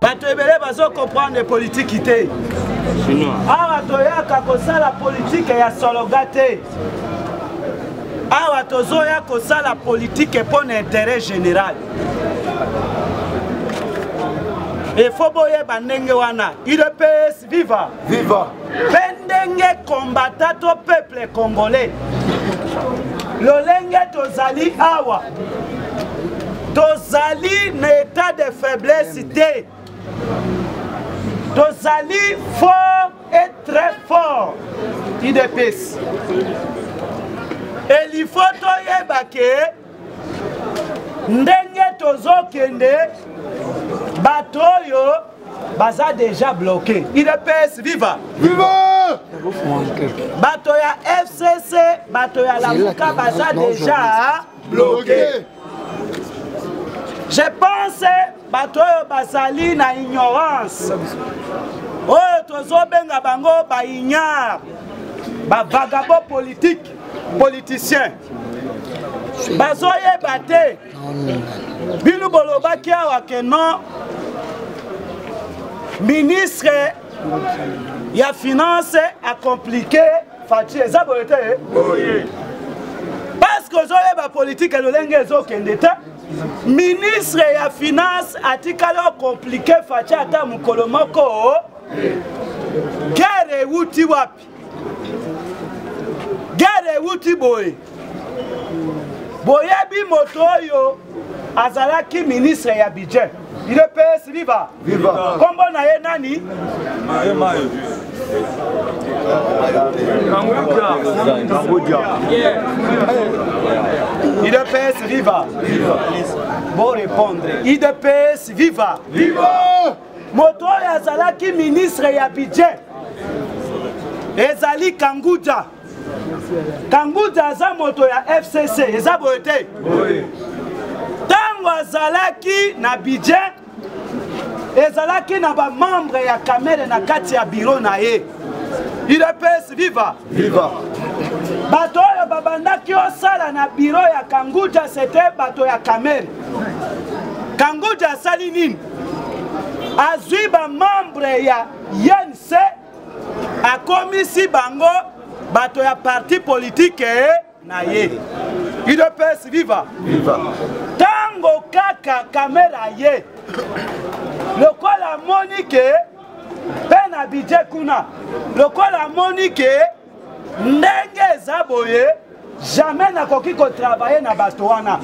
bato ebele bazokomprendre politiki te awa toyaka kosala politike ya sologa te awa tozoya kosala politike mpo na intérêt général efo boyeba ndenge wana udps viva viva mpe ndenge kombata to peuple congolais lolenge tozali awa tozali na état de faiblesse te tozali fort et très fort idps elifo toyeba ke ndenge tozokende bato oyo baza deja bloqué udps viva viva bato ya fcc bato ya lamuka baza deja bloqué je pense bato oyo bazali na ignorance oyo tozobenga bango baignare bavagabo politike politicien bazoyeba te bino bolobaki awa ke non ministre ya finance acomplike faci eza boye te eh? parce que ozoyeba politike ya lolenge ezokende te ministre ya finance atikali ocomplike faci ata mokolo moko guerre ewuti wapi gere ewuti boye boyebi moto oyo azalaki ministre ya budget udps viva nkombo na ye nani udps viva bo répondre udps viva, viva! moto oyo azalaki ministre ya budget ezali kanguda kanguda aza moto ya fcc eza boye te ntango azalaki na budget ezalaki na bamembre ya kamere na kati ya biro na ye udps viva viva bato oyo babandaki osala na biro ya kanguda sete bato ya kamere kanguda asali nini azwi bamembre ya ync akomisi bango bato ya parti politike eh, na ye udps viva ntango kaka kamera ye lokola amoni ke mpe na bidje kuna lokola amoni ke ndenge eza boye jamais nakoki kotravaille na bato wana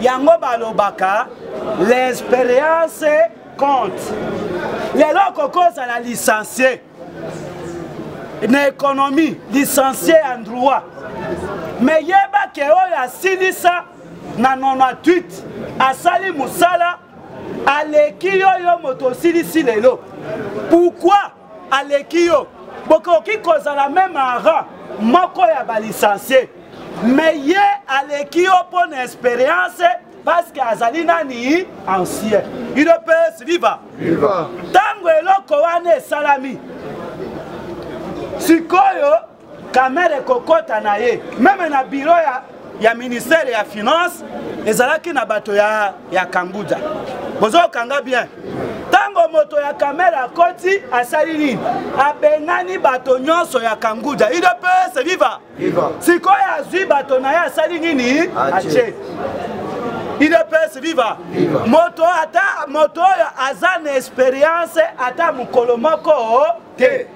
yango balobaka l'expérience compte lelo okoki ozala licencie na économie licencie en droit mais yeba ke oyo asilisa na 98 asali mosala aleki yo yo moto osilisi lelo pourkui aleki yo bokoki kozala meme ara moko ya balicencie me ye aleki yo mpo na experience parce que azali nani ancien udps viva ntango eloko wana esalami sikoyo kamere kokota na ye meme na biro ya, ya ministère ya finance ezalaki na bato ya, ya kanguda bozokanga bien ntango moto ya kamere akoti asali nini abengani bato nyonso ya kanguda idps viva sikoyo azwi bato na ye asali nini ace idps viva moto ata moto oyo aza na experience ata mokolo moko te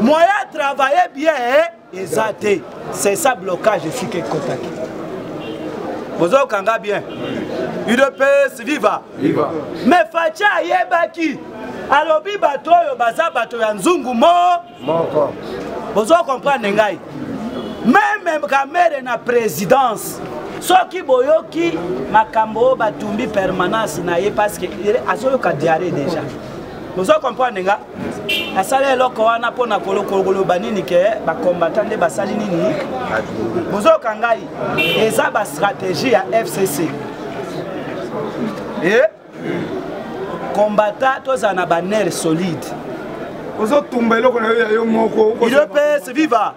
moyen ya travailler bien eh, eza te c'est ça blocage esika ekotaki bozokanga bien udps viva mais faci ayebaki alobi bato oyo baza bato ya nzungu moko bozo comprendre ngai meme kamere na présidence soki boyoki makambo oyo batumbi permanence na ye parce que azoyoka diare déjà bozo comprendre nga asala eloko wana mpo na koloba nini ke bakombata nde basali nini bozoyoka ngai eza bastratégie ya fcc e kombata tozala na banere solide ozotumba eloko na yo ya yo moko udps viva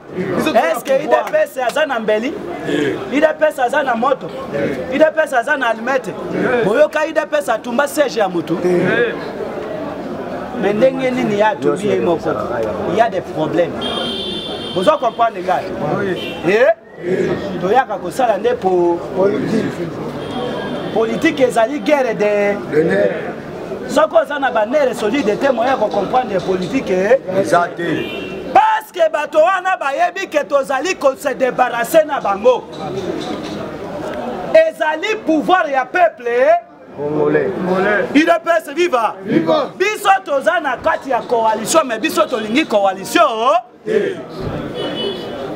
eske idps aza na mbeli idps aza na moto idps aza na almete boyoka idps atumba siège ya motu me ndenge nini ya atumbi ye moko ya des problèmes bozo comprendre ngai eh? toyaka kosala nde po politike ezali guerre de soki oza na banere solide te moya kocomprendre politike eh? eza te parceke bato wana bayebi ke tozali kose debarase na bango ezali pouvoir ya peuple eh? udps viva biso toza na kati ya coalition me biso tolingi coalition oh?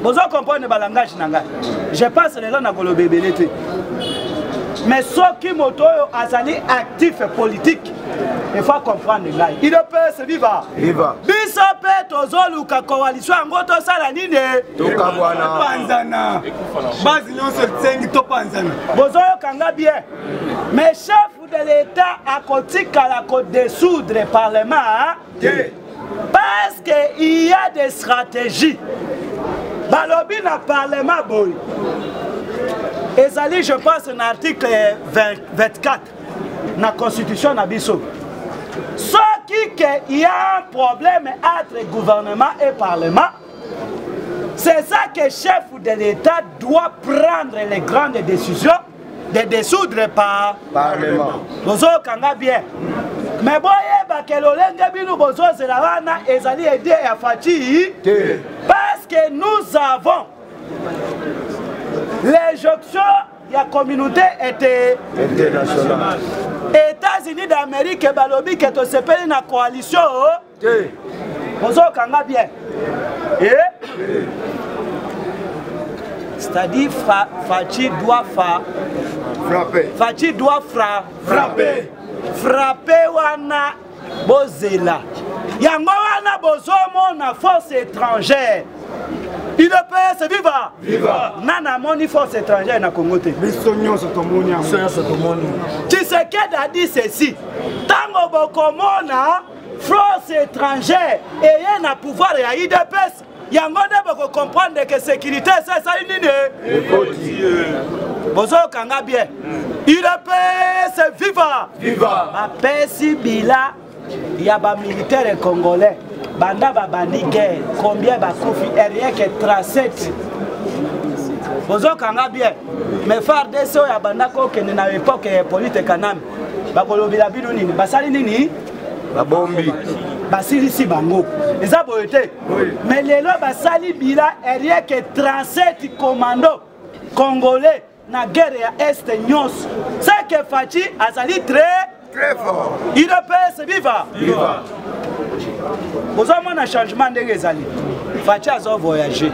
bozo comprendre balangage na ngai je pense lelo nakoloba ebele te mais soki moto oyo azali actif politique efo acomprendre ngai idps viva biso mpe tozoluka coalition yango tosala nini tokawanaapanzana base nyonso esengi topanzana bozoyoka nga bien mais chef de l'état akotikala kodesoudre parlement te parce que il y a des stratégies balobi na parlement boye ezali je pense na article 20, 24 na constitution na biso soki ke il y a un problème entre gouvernement et parlement c'est ça que chef de l'état doit prendre les grandes décisions de dissoudre par parlement bozoyoka nga bien me boyeba ke lolenge bino bozozela wana ezali ede ya faci te parce que nous avons l'injonction ya communauté ete internationale états-unis d'amérique balobi ke tosepeli na coalition te bozoyoka nga bien eh? c'est-à-dire fra, faci doit fa frapper faci doit fra frapper frapper wana bozela yango wana bozomona force étrangère udps viva viva nga namoni force étrangère na congo te biso nyonso tomoni yango tshisekedi adi ceci ntango bokomona France étrangère eye na pouvoir ya idps yango nde bokocomprendre ke sécurité esa esali nini bozokanga bien idps viva bapesi bila ya bamilitaire congolais banda babandi guerre combien bakufi rien que 37 bozokanga bien mais fardc oyo abandaki okende na epoke ya polite kanami bakolobela bino nini basali nini babombi basilisi bango eza boye te me lelo basali bila erieke 37 commando congolais na guerre ya est nyonso seke faci azali très très fort udps viva viva ozomona changement ndenge ezali faci azo voyage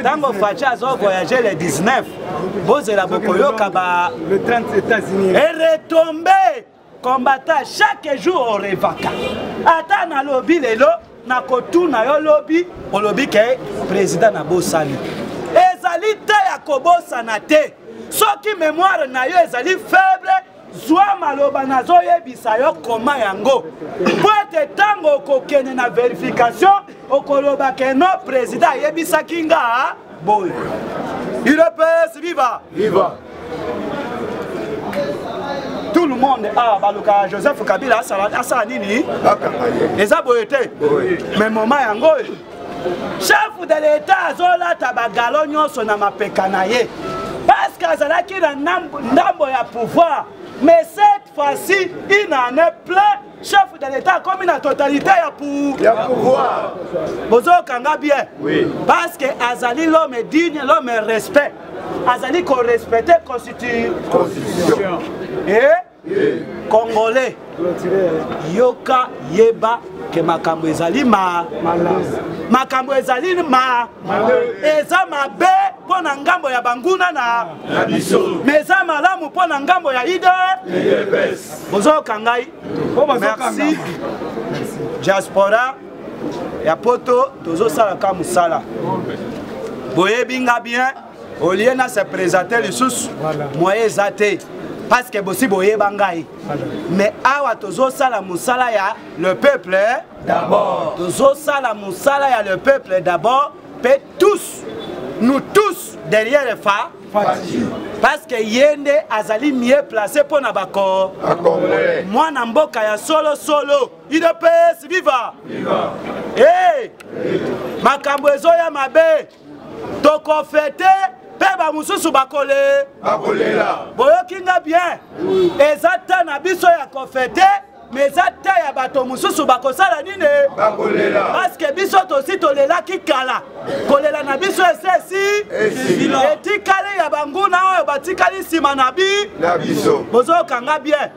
ntango faci azo voyage le 19 bozela bokoyoka ba le 30 états-unis et retomber combattant chaque jour orevaka ata nalobi lelo nakotuna yo lobi olobi ke président nabosani ezali te ya kobosana te soki mémoire na yo ezali faible zwa maloba nazoyebisa yo koma yango mpo ete ntango okokende na verification okoloba ke no président ayebisaki nga boye udps viva viva tout le monde awa ah, balukaka joseph kabila asala nini eza boye te me moma yango oyo chef de l'etat azolata bagalo nyonso na mapeka na ye parceke azalaki na ndambo ya pouvoir mais cette fois-ci il en est plein chef de l'état akomi na totalité ya pouvoir bozokanga bien parce que azali l'homme digne l'homme respect azali korespecte constitution congolais yoka yeba ke makambo ezali ma makambo ezali ma eza mabe mpo na ngambo ya banguna na biso me eza malamu mpo na ngambo ya ide bozoyoka ngai merci diaspora ya poto tozosala ka mosala boyebi nga bien au lieu na se présenter lisusu moyen eza te parce que bosi boyeba ngai mais awa tozosala mosala ya le peuple d'abord tozosala mosala ya le peuple d'abord mpe tous nous tous derrière fa parce que ye nde azali mieux placé mpo na bako mwana mboka ya solosolo idps viva hey! makambo ezoya mabe tokofete mpe bamosusu bakole bakolela boyoki nga bien eza ta na biso ya kofete me eza te ya bato mosusu bakosala nini paske biso tosi tolelaki kala kolela na biso esesi etikali ya banguna oyo batikali nsima na bi bozoyoka nga bien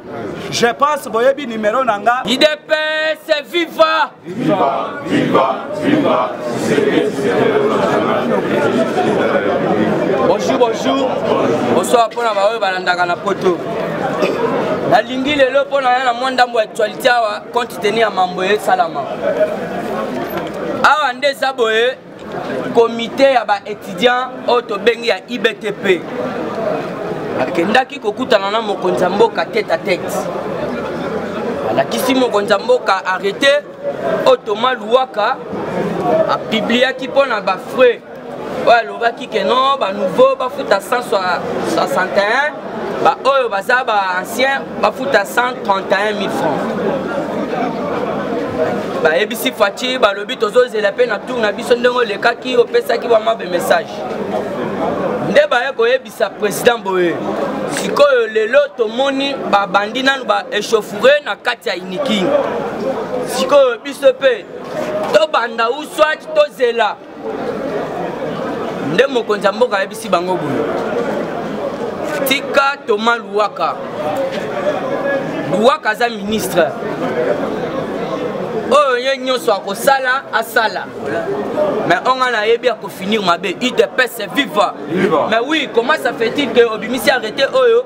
je pense boyebi nimero na nga idps viva Viva, viva, viva, bonjour bonjour bonsoir mpo na baoyo balandaka na poto nalingi lelo mpo na ya na mwa ndambo ya actualité awa compte tenu ya mambo esalama awa nde eza boye komite ya baetudiant oyo tobengi ya ibtp akendaki kokutana na mokonzi ya mboka tete a tete alakisi mokonzi ya mboka arrete oyo toma luwaka apibliaki mpo na bafrais oyo alobaki ke non banouveau bafuta 161 baoyo baza ba ancien bafuta 131000 francs bayebisi faci balobi tozozela mpe na tour na biso ndenge olekaki opesaki bamabe message nde baye koyebisa président boye sikoyo lelo tomoni babandi nanu baechauffoure na kati ya iniking sikoyo biso mpe tobanda uswaki tozela nde mokonzi ya mboka ayebisi bango boye tika toma luwaka luwaka aza ministre oyo ye nyonso akosala asala mais onga nayebi akofinir mabe udps viva mais oui comment ça fait-il que obimisi arrete oyo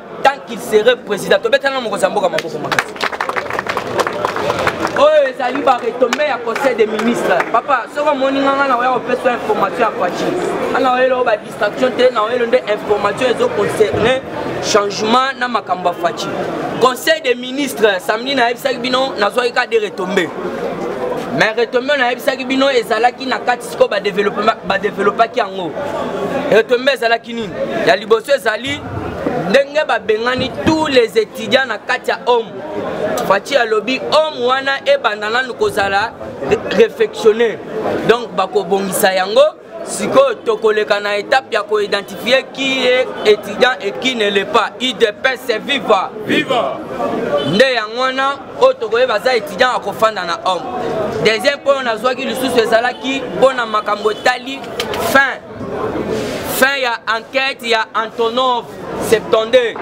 tant qu'il serait président tobetana mokonzi ya mboka maboko makasi oyo ezali baretombe ya conseil des ministres papa soki omoni nga nga naoya kopesa information ya faci nga naoyela oyo badistraction te naoyelo nde information ezo concerne changement na makambo ya faci conseil des ministres samedi nayebisaki bino nazwaki ka de retombe mais retombe nayebisaki bino ezalaki na kati sikoyo badevelopaki yango retombe ezalaki nini ya liboso ezali ndenge babengani tous les étudiants na kati ya homme faci alobi homme wana ebanda nanu kozala réfectionner donc bakobongisa yango sikoyo tokoleka na etape ya koidentifie qui est étudiant et qui ne le pas udps viva viva nde yango wana oyo tokoyeba aza étudiant akofanda na homme deuxième mpo oyo nazwaki lisusu ezalaki mpo na makambo etali fin fin ya enquête ya antonov 72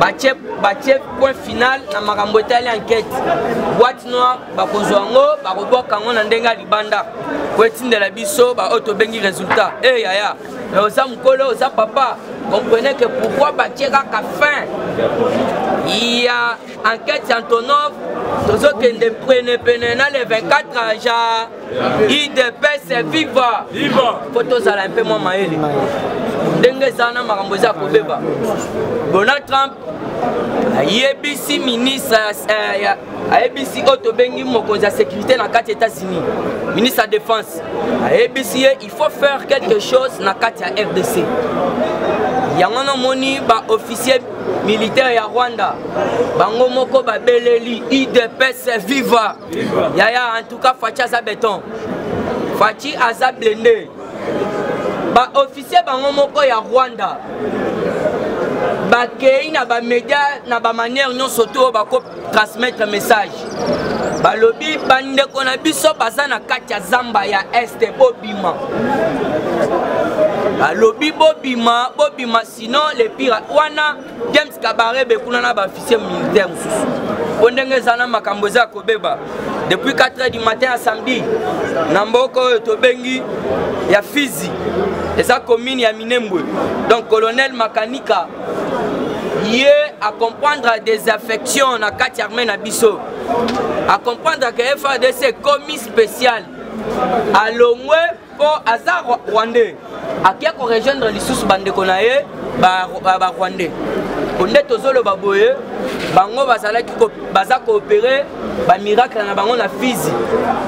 batie batie point final na makambo etali enquête boite noire bakozwa yango bakobwaka yango na ndenge ya libanda po etindela biso baoyo tobengi résultat e hey, yaya me oza mokolo oza papa comprenez que pourquoi batie kaka fin ya enquête ya antonov tozokende penepene na le 24 ja idps viva po tozala mpe mwa mayele ndenge ezala na makambo eza kobeba donald trump ayebisi ministre eh, ya ayebisi oyo tobengi mokonzi ya sécurité na kati ya états-unis ministre ya défense ayebisi ye il faut faire quelque chose na kati ya rdc yango namoni baofficier militaire ya rwanda bango moko babeleli idps viva yaya en tout cas faci aza beton faci aza blende baofficier bango moko ya rwanda bakei na bamedia na bamanière nyonso to oyo bakotransmettre message balobi bandeko na biso baza na kati ya zamba ya este bobima balobi bobima bobima sinon le pire wana james kabarebe kuna na baofficier militaire mosusu mpo ndenge eza na makambo eza ya kobeba depuis 4 heures du matin ya samedi na mboka oyo tobengi ya fizi eza commune ya minembwe donc colonel makanika ye acomprendre des affections na kati armée na biso acomprendre ke frdc commis spécial alongwe po aza rwandais akia korejoindre lisusu bandeko na ye barwandais po nde tozoloba boye bango bazalaki baza koopere bamiracle na bango na fizi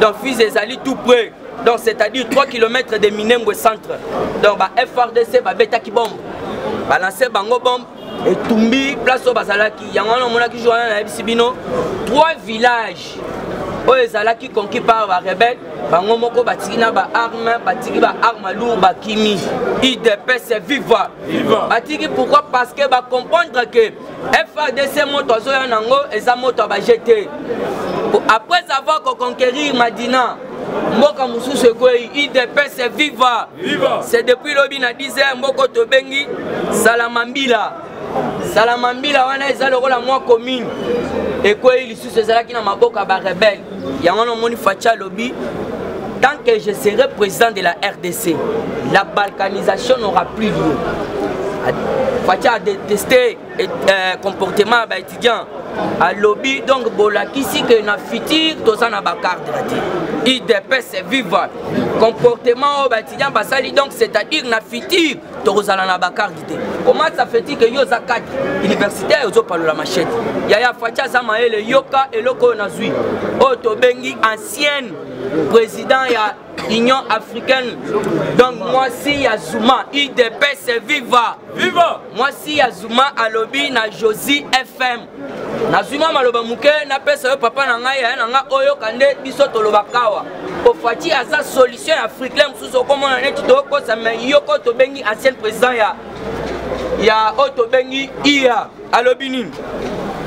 donc fizi ezali tout près donc c'est-à-dire 3 km de minembwe centre donc ba frdc babetaki bombe balanse bango bombe etumbi place oyo bazalaki yango wana omonaki jour wana nayebisi bino trois villages oyo ezalaki conquis par barebele bango moko batiki na baarme batiki baarme lour bakimi idps viva batiki pourquoi parce que bacomprendre que frdc moto azoya nango eza moto ya baje te après avoir koconquérir madina mboka mosusu ekwei udps viva se depuis lobi na 10 heure mboko tobengi salamambila salamambila wana eza lokola mwa commune ekwei lisusu ezalaki na maboko ya barebele yango wana omoni faci alobi tant que je serai président de la rdc la balkanisation n'aura plus lieu faci a détesté et, euh, comportement ya baétudiant alobi donc bolakisi ke na futur toza na bacadre te idps viva comportement oyo baétudiant basali donc c'est-à-dire na futur tokozala na bacadre te comment ça fait ke yo oza cadre universitaire ozopalola machete yaya faci aza mayele yoka eloko oyo nazwi oyo tobengi ancienne président ya Union africaine. Donc moi si ya Zuma, UDPS viva. Viva. Moi si ya Zuma alobi na Josie FM. Na Zuma maloba muke na pesa yo papa na ngai ya na nga oyo kande biso toloba kawa. Ofati aza solution ya Afrique là mususu okomona neti to ko sa mais yoko to bengi ancien président ya ya oyo to bengi IA alobi nini?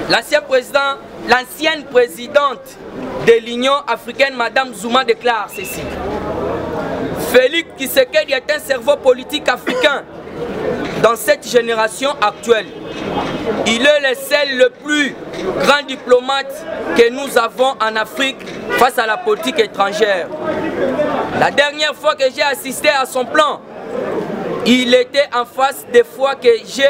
L'ancien président, l'ancienne présidente de l'union africaine madame zuma déclare ceci félix kisekedi est un cerveau politique africain dans cette génération actuelle Il est le seul le plus grand diplomate que nous avons en Afrique face à la politique étrangère. La dernière fois que j'ai assisté à son plan, il était en face des fois que j'ai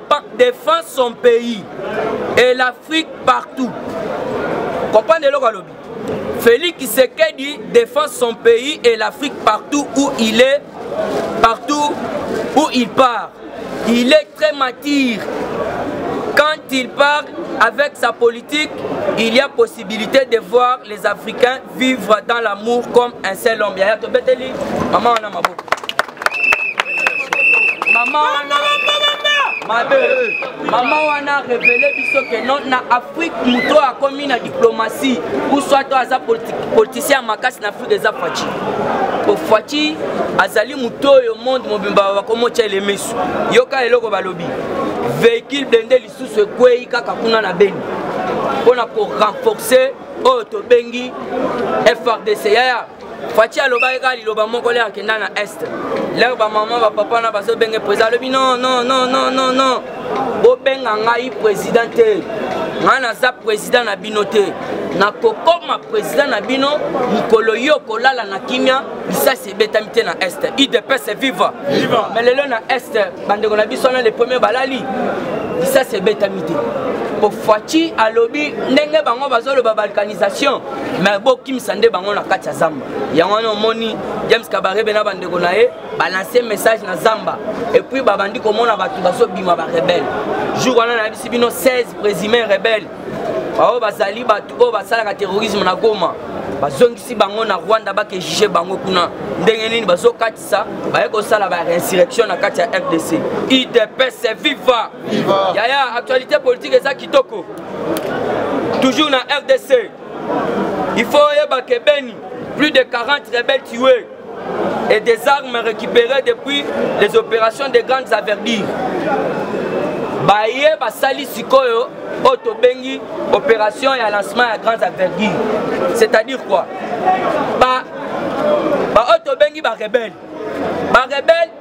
défend son pays et l'Afrique partout. Comprenez le lobby. Félix Tshisekedi défend son pays et l'Afrique partout où il est, partout où il part. Il est très mature. Quand il part avec sa politique, il y a possibilité de voir les Africains vivre dans l'amour comme un seul homme. Maman, on a ma boucle. mama wana mabe mama wana revele biso ke no na afrique moto oyo akomi na diplomatie uswa to aza politicien ya makasi na afrique eza faci po faci azali moto oyo monde mobimba bakomotya elemesu yoka eloko balobi véhicule blende lisusu ekwei kaka kuna na beni mpo na korenforce oyo tobengi frdc yaya faci alobaki kaka liloba moko lere akenda na est lere bamama bapapa wana bazobenge président alobi non non non non non non bobenga ngai président te ngai naza président na bino te nakokoma président na bino mokolo yo kolala na kimia lisasi ebetami te na est udps viva mais lelo na est bandeko na biso wana le premier balali lisasi ebetami te mpo faci alobi ndenge bango bazoloba balkanisation me bokimisa nde bango na kati ya zamba yango wana omoni james kabarebe na bandeko na ye balanse message na zamba epuis babandi komona bato bazobima barebele jour wana nayebisi bino 16 présumé rebele baoyo bazali bato oyo basalaka terrorisme na goma bazongisi bango na rwanda bakejuge bango kuna ndenge nini bazokati sa baye kosala ba insurrection na kati ya rdc idps viva yaya actualité politique eza kitoko toujours na rdc il faut oyeba ke beni plus de 40 rebelles tués et des armes récupérées depuis les opérations de grandes averdires baye basali sikoyo oyo tobengi opération ya lancement ya grandes averdires c'est-à-dire quoi ba baoyo tobengi barebele barebele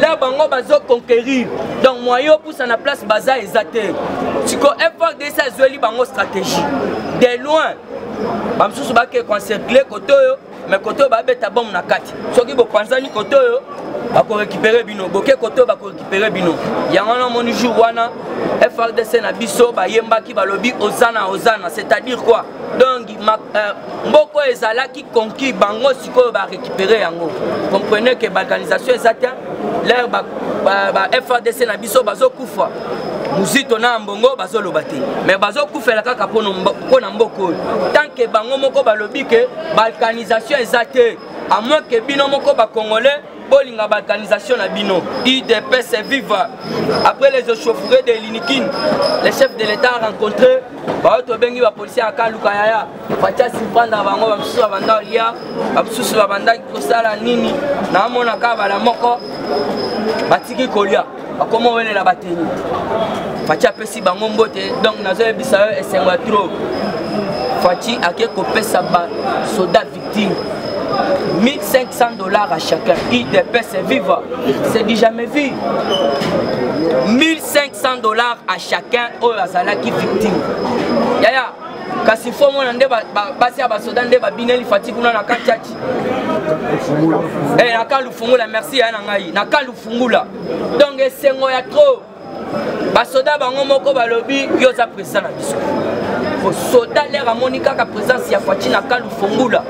la bango bazo conquérir donc moyen opusa na place baza eza te siko frdc azweli bango stratégie de loin bamosusu bake concercle kote oyo mais kote oyo babeta bombe na kati soki bopanzani kote oyo bakorekipere bino boke kote oyo bakorekipere bino yango wana omoni jour wana frdc na biso bayembaki balobi ozana ozana c'est-à-dire quoi donc Ma, euh, mboka oyo ezalaki conquis bango sikoyo barécupere yango comprenez que balkanisation eza te lere ba, ba, ba frdc na biso bazokufa muzito na mbongo bazoloba te me bazokufela kaka mpo na mboka oyo tanke bango moko balobi ke balkanisation eza te amoke bino moko bacongolais bolinga balkanisation na bino udps vive après les échauffourées de linikin le chef de l'état a rencontré baoyo tobengi bapolisier ya kaluka yaya fatia simpanda bango bamosusu babanda olia bamosusu babandaki kosala nini naamona kaka bala moko batiki kolia bakoma owelela bateni faci apesi bango mbote donc nazoyebisa yo esengo ya trop faci ake kopesa basoda Ting. 1500 dollars à chacun. IDPS est vivant. C'est du jamais vu. 1500 dollars à chacun. Oh, Azala qui victime. Yaya, kasi fo mona nde basi ya basoda nde babineli fati kuna na katiati eh, na kalufungula merci ya na ngai na kalufungula donc esengo ya trop basoda bango moko balobi yo oza président na biso soda lere amoni kaka présence ya faci na kalu fongula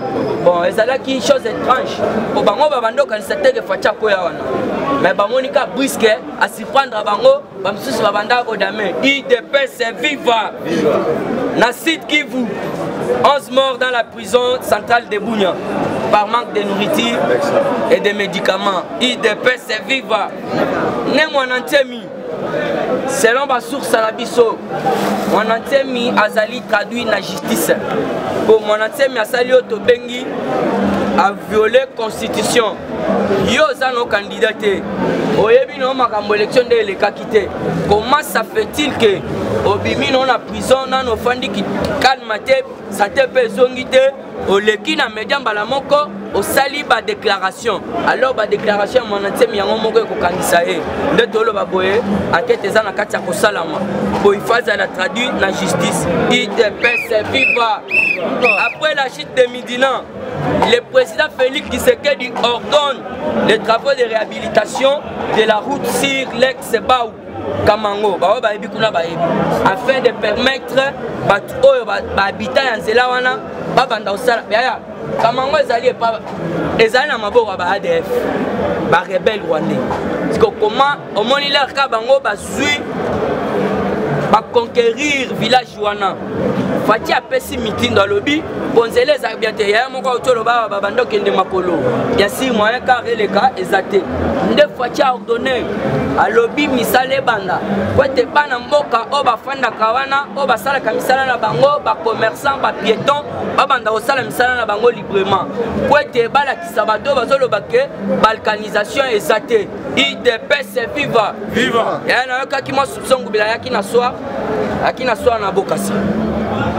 bon ezalaki chose étrange po bango babanda okanisa te ke faci akoya wana mais bamoni kaka briske asiprendre bango bamosusu babanda kodame idps viva na site kivu 11 morts dans la prison centrale de Bougna par manque de nourriture et de médicaments. IDPS viva ne mwana ntemi selon basource na biso mwana ntemi azali traduit na justice mpo mwana ntemi asali oyo tobengi aviole constitution yo oza no kandida te oyebi no makambo élection nde elekaki te comment ça fait-il que obimi no na prison nano ofandi calme te sante mpe ezongi te oleki na media mbala moko osali badéclaration alors badéclaration ya mwana nsemi yango moko ekokangisa ye nde toloba boye ankete eza na kati ya kosalama boye ifo azala traduit na justice idps viva après la chute de midina le président félix kisekedi ordonne les travaux de réhabilitation de la route sur lex bau kamango baoyo bayebi kuna bayebi afin de permettre bato oyo bahabitant ya nzela wana babanda kosala yaya kamango ezali epa ezali na maboko ya ba adf barebele rwandais siko koma omoni lere ka bango bazwi baconquerir village batu wana fati apesi mitindo alobi bonzela eza bia te yaya moko auti oloba babanda okende makolo ya si moyen kar eleka eza te nde fati aordonne alobi misala ebanda po ete bana mboka oyo bafandaka wana oyo basalaka misala na bango bacommerçant bapieton babanda kosala misala na bango librement po ete balakisa bato oyo bazoloba ke balkanisation eza te idps viva viva yaya nayokaki mwa songubela ayaki na soir ayaki na soir na bokasi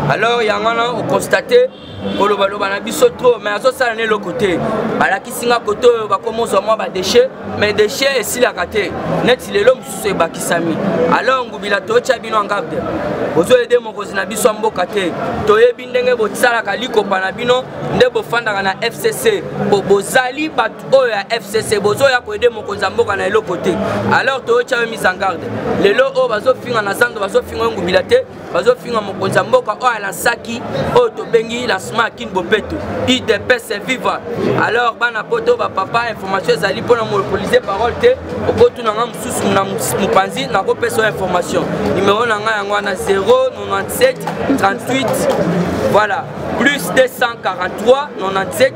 alors yango wana okonstate kolobaloba na biso trop mais azosala na eloko te balakisi nga kote oyo bakoma ozwa mwa badeshe mais deshe esilaka te neti lelo mosusu ebakisami alors ngubila tootya bino angarde ozoyede mokonzi na biso ya mboka te toyebi ndenge bosalaka likopa na bino nde bofandaka na fcc po bozali bato oyo ya fcc bozoya koyede mokonzi ya mboka na eloko te alors toyotya yo mise en garde lelo oyo bazofinga na zando bazofinga yo ngubila te bazofinga mokonzi ya mboka oyo alansaki oyo tobengi lancement ya kin bopeto udps viva alors bana poto bapapa information ezali mpo na monopolise parole te okotuna ngai mosusu na mopanzi nakopesa yo information numero na ngai yango wana 097 38 voilà plus 243 97